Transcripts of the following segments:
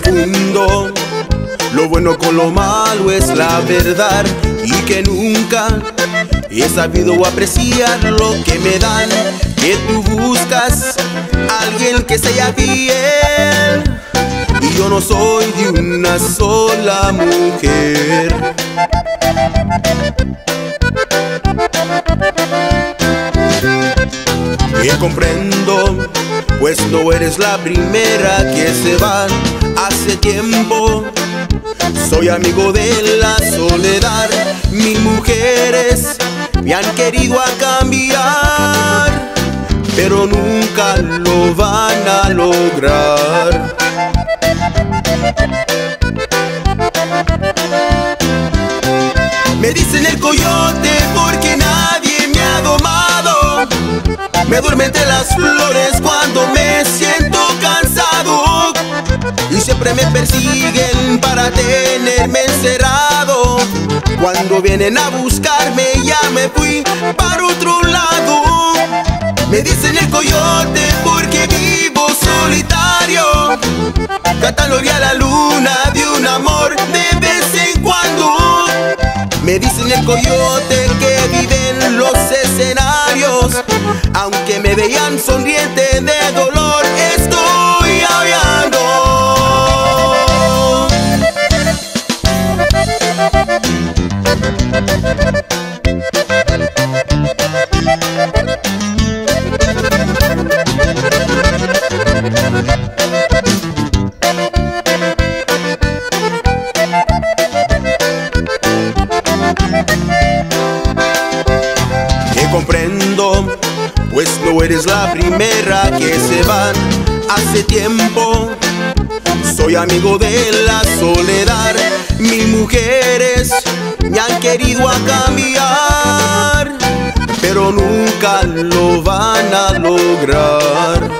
confundo. Lo bueno con lo malo es la verdad y que nunca he sabido apreciar lo que me dan. Que tú buscas alguien que sea fiel y yo no soy de una sola mujer. Pues no eres la primera que se va hace tiempo. Soy amigo de la soledad, mis mujeres me han querido a cambiar, pero nunca lo van a lograr. Me dicen el coyote Me duerme entre las flores cuando me siento cansado. Y siempre me persiguen para tenerme encerrado. Cuando vienen a buscarme ya me fui para otro lado. Me dicen el coyote porque vivo solitario. Catálogue a la luna de un amor de vez en cuando. Me dicen el coyote que vive en los escenarios. Aunque me vean sonriente de dolor, estoy aullando. Comprendo, pues no eres la primera que se va hace tiempo. Soy amigo de la soledad, mis mujeres me han querido a cambiar, pero nunca lo van a lograr.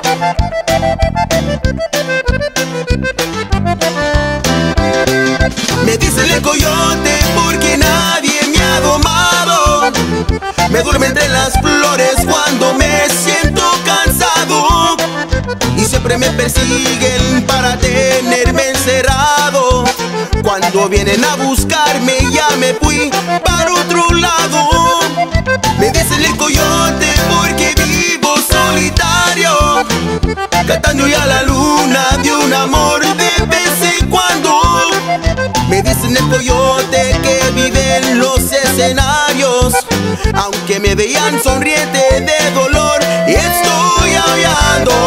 Me dicen el coyote porque nadie me ha domado. Me duerme entre las flores cuando me siento cansado. Y siempre me persiguen para tenerme encerrado. Cuando vienen a buscarme ya me fui para otro lado. Me dicen el coyote porque vivo solitario. Cantando ya la en los escenarios. Aunque me vean sonriente de dolor, estoy aullando.